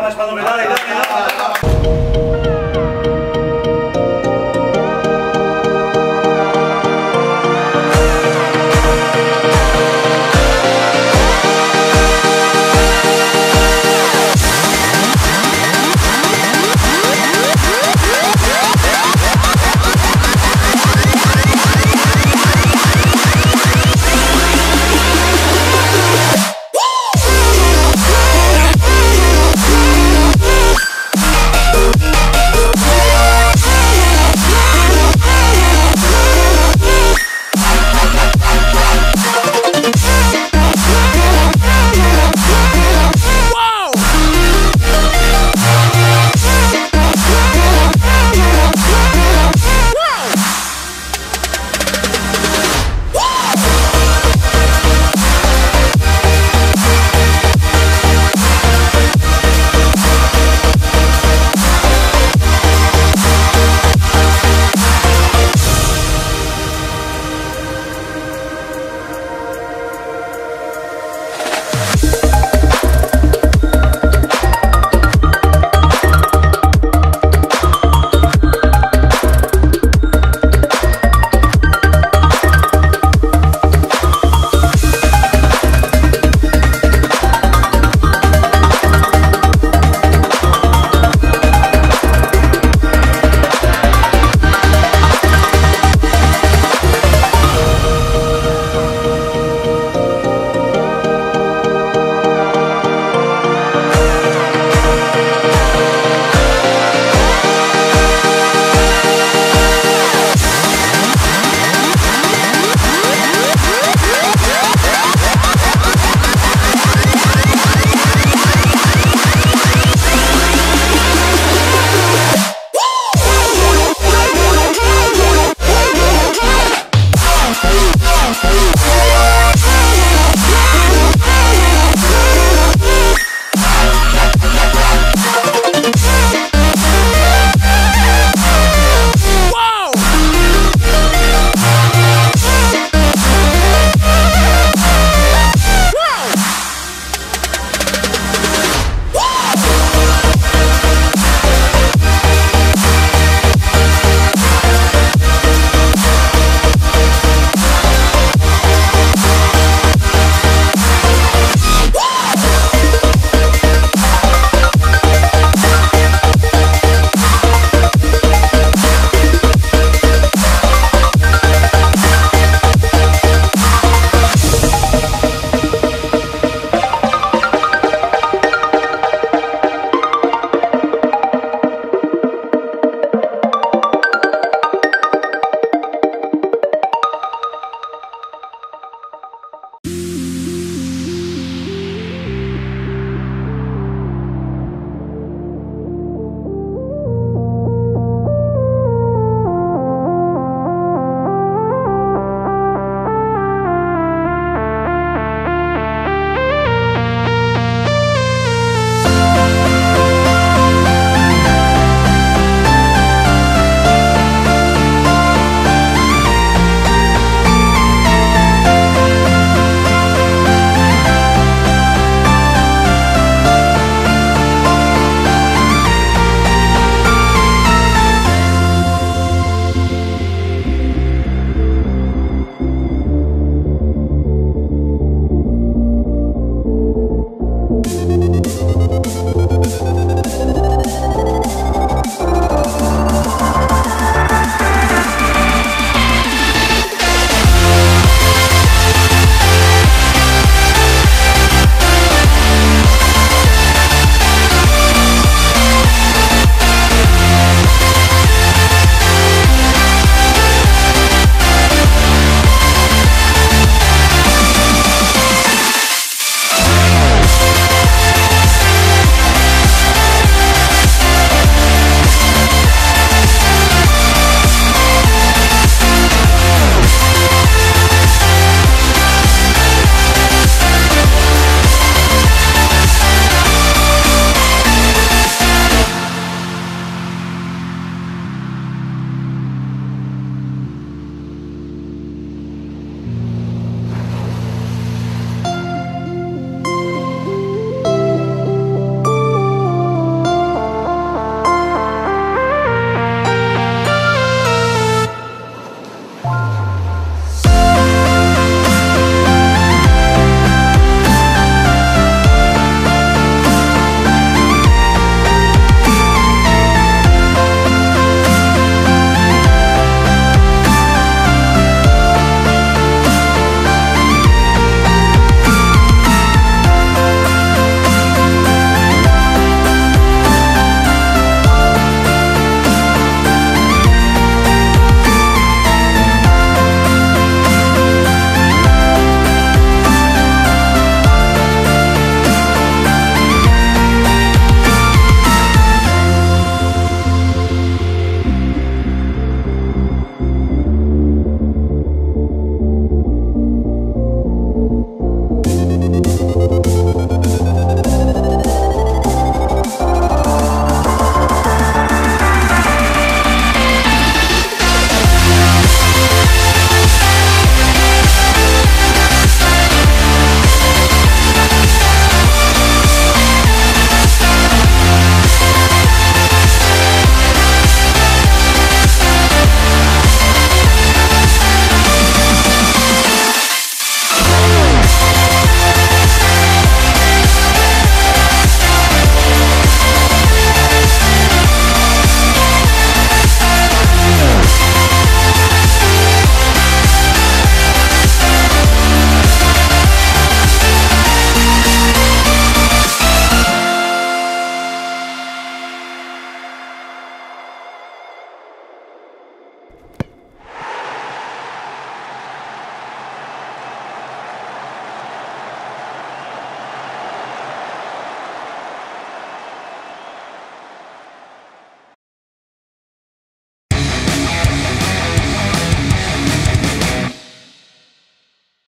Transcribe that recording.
William Edge! Damas panowie,